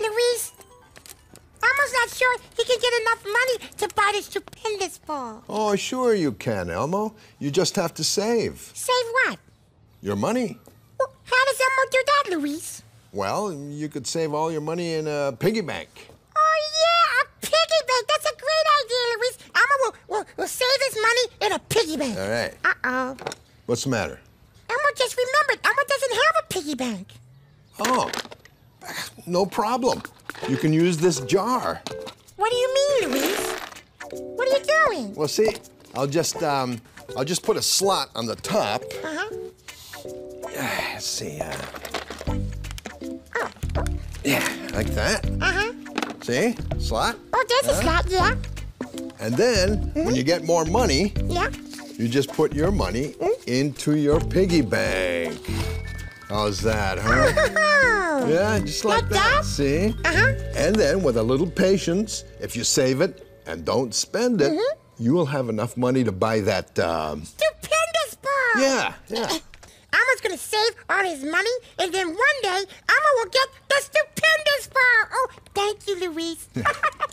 Luis, Elmo's not sure he can get enough money to buy the stupendous ball. Oh, sure you can, Elmo. You just have to save Save what? your money. Well, how does Elmo do that, Luis? Well, you could save all your money in a piggy bank. Oh, yeah, a piggy bank. That's a great idea, Luis. Elmo will, will, will save his money in a piggy bank. All right. Uh-oh. What's the matter? Elmo just remembered. Elmo doesn't have a piggy bank. Oh, no problem. You can use this jar. What do you mean, Luis? What are you doing? Well, see, I'll just um, I'll just put a slot on the top. Uh-huh. Let's see. Uh, yeah, like that. Uh-huh. See, slot. Oh, there's a slot, yeah. And then when you get more money, Yeah. you just put your money into your piggy bank. How's that, huh? Yeah, just like, Like that? See? Uh-huh. And then, with a little patience, if you save it and don't spend it, Mm-hmm. you will have enough money to buy that. Um, Stupendous ball. yeah, yeah. Elmo's gonna save all his money, and then one day Elmo will get the stupendous ball. Oh, thank you, Luis.